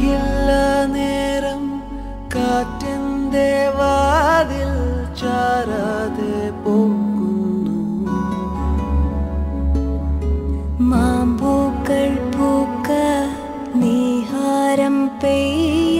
മഴയില്ല നേരം കാറ്റെന്തേ വാതിൽ ചാരാതെ പോകുന്നു. മാമ്പൂക്കൾ പൂക്ക നീഹാരം പെയ്യാരാവെന്ന്